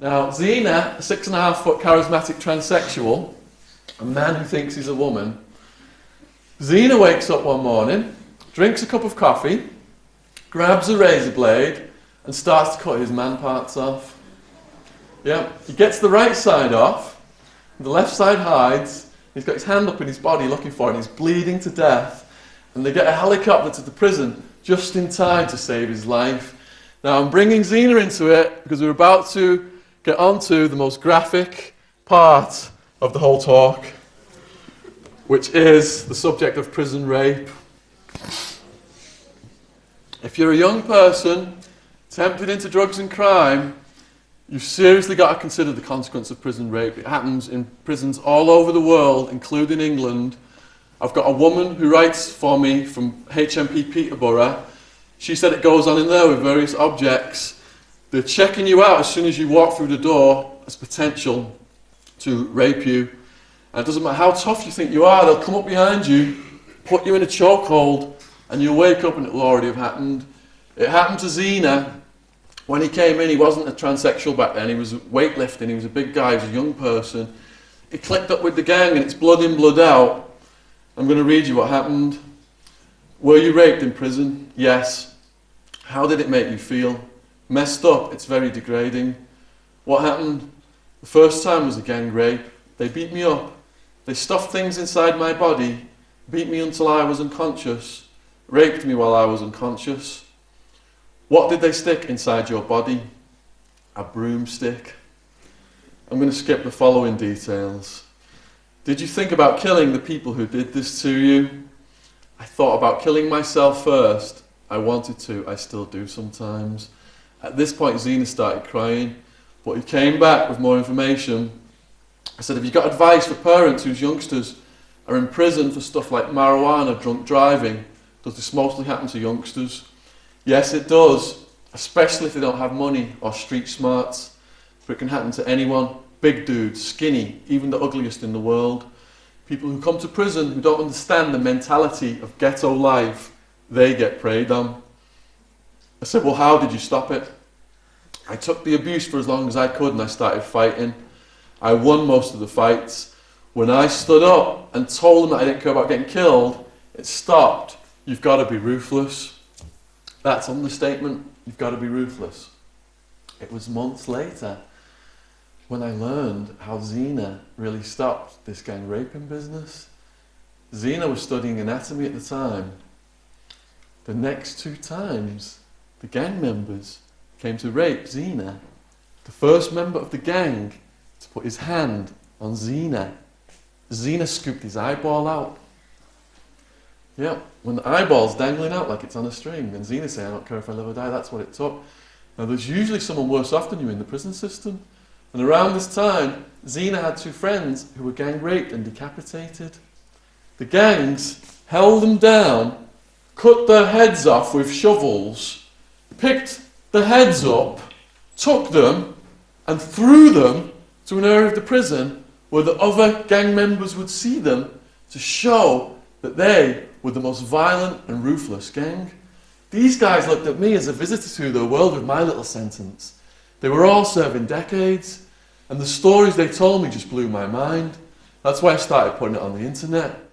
Now, Zena, a six and a half foot charismatic transsexual, a man who thinks he's a woman, Zena wakes up one morning, drinks a cup of coffee, grabs a razor blade, and starts to cut his man parts off. Yeah, he gets the right side off, the left side hides, he's got his hand up in his body looking for it, and he's bleeding to death. And they get a helicopter to the prison just in time to save his life. Now, I'm bringing Zena into it because we're about to get on to the most graphic part of the whole talk, which is the subject of prison rape. If you're a young person tempted into drugs and crime, you've seriously got to consider the consequence of prison rape. It happens in prisons all over the world, including England. I've got a woman who writes for me from HMP Peterborough. She said it goes on in there with various objects they're checking you out as soon as you walk through the door as potential to rape you. And it doesn't matter how tough you think you are, they'll come up behind you, put you in a chokehold, and you'll wake up and it'll already have happened. It happened to Zena. When he came in, he wasn't a transsexual back then, he was weightlifting, he was a big guy, he was a young person. He clicked up with the gang and it's blood in, blood out. I'm going to read you what happened. Were you raped in prison? Yes. How did it make you feel? Messed up, it's very degrading. What happened? The first time was a gang rape. They beat me up. They stuffed things inside my body, beat me until I was unconscious, raped me while I was unconscious. What did they stick inside your body? A broomstick. I'm going to skip the following details. Did you think about killing the people who did this to you? I thought about killing myself first. I wanted to, I still do sometimes. At this point, Zena started crying, but he came back with more information. I said, Have you got advice for parents whose youngsters are in prison for stuff like marijuana, drunk driving? Does this mostly happen to youngsters? Yes, it does, especially if they don't have money or street smarts. But it can happen to anyone big dudes, skinny, even the ugliest in the world. People who come to prison who don't understand the mentality of ghetto life, they get preyed on. I said, Well, how did you stop it? I took the abuse for as long as I could and I started fighting. I won most of the fights. When I stood up and told them that I didn't care about getting killed, it stopped. You've got to be ruthless. That's understatement. You've got to be ruthless. It was months later when I learned how Zena really stopped this gang raping business. Zena was studying anatomy at the time. The next two times the gang members came to rape Zena, the first member of the gang to put his hand on Zena. Zena scooped his eyeball out. Yeah, when the eyeball's dangling out like it's on a string, and Zena saying, I don't care if I live or die, that's what it took. Now, there's usually someone worse off than you in the prison system. And around this time, Zena had two friends who were gang raped and decapitated. The gangs held them down, cut their heads off with shovels, picked the heads up, took them, and threw them to an area of the prison where the other gang members would see them to show that they were the most violent and ruthless gang. These guys looked at me as a visitor to their world with my little sentence. They were all serving decades, and the stories they told me just blew my mind. That's why I started putting it on the internet.